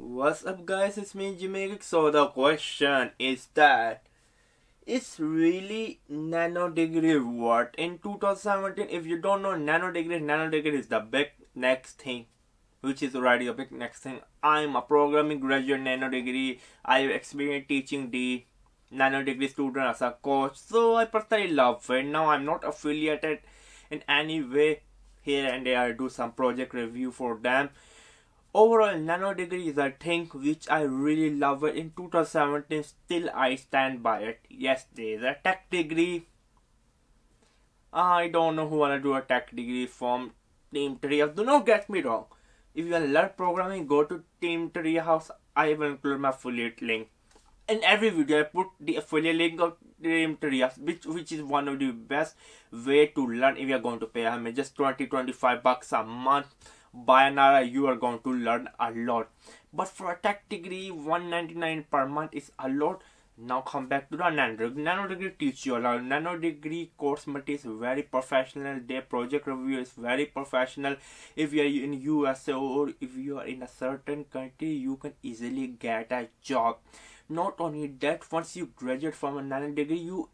What's up guys, it's me Jimmy. So the question is that is really nano degree what? In 2017 if you don't know nano degree nano degree is the big next thing which is already a big next thing. I'm a programming graduate nano degree i have experience teaching the nano degree student as a coach. So i personally love it. Now i'm not affiliated in any way. Here and there i do some project review for them overall nano degree is a thing which i really love. It in 2017 still i stand by it. Yes there is a tech degree. I don't know who wanna do a tech degree from team treehouse do not get me wrong. If you learn programming go to team treehouse i will include my affiliate link. In every video i put the affiliate link of team treehouse which which is one of the best way to learn if you're going to pay i mean just 20 25 bucks a month by another you are going to learn a lot but for a tech degree 199 per month is a lot now come back to the nano degree. Nano degree teach you a lot. Nano degree course material is very professional. Their project review is very professional. If you are in USA or if you are in a certain country, you can easily get a job. Not only that, once you graduate from a nano degree, you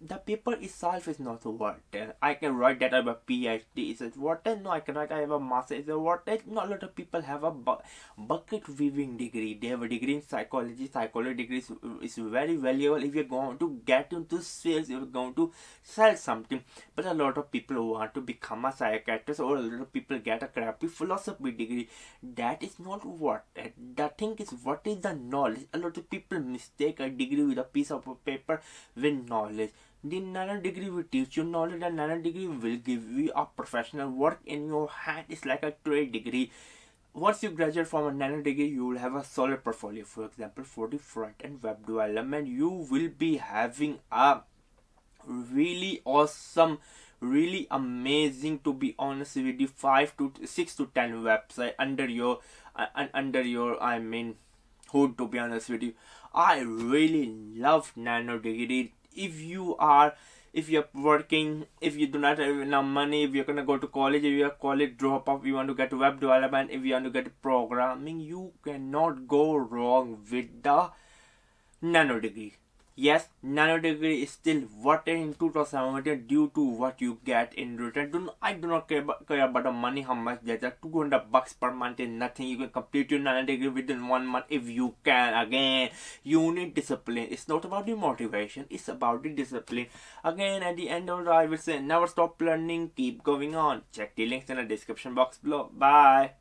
the paper itself is not worth. I can write that I have a PhD. Is it worth it? No, I can write I have a master. Is it worth it? Not a lot of people have a bu bucket weaving degree. They have a degree in psychology. Psychology degree is, is very valuable if you're going to get into sales, you're going to sell something. But a lot of people want to become a psychiatrist or a lot of people get a crappy philosophy degree. That is not worth it. The thing is what is the knowledge? A lot of people mistake a degree with a piece of paper with knowledge the nano degree will teach you knowledge and nano degree will give you a professional work in your hand. It's like a trade degree. Once you graduate from a nano degree you will have a solid portfolio. For example for the front end web development you will be having a really awesome really amazing to be honest with you five to six to ten website under your uh, under your i mean hood to be honest with you. I really love nano degree if you are if you're working if you do not have enough money if you're gonna go to college if you're college drop off you want to get web development if you want to get programming you cannot go wrong with the nano degree Yes, nano degree is still it in 2017 due to what you get in return. Do not, I do not care about, care about the money, how much that's are 200 bucks per month is nothing. You can complete your degree within one month if you can. Again, you need discipline. It's not about the motivation, it's about the discipline. Again, at the end of the I will say never stop learning, keep going on. Check the links in the description box below. Bye.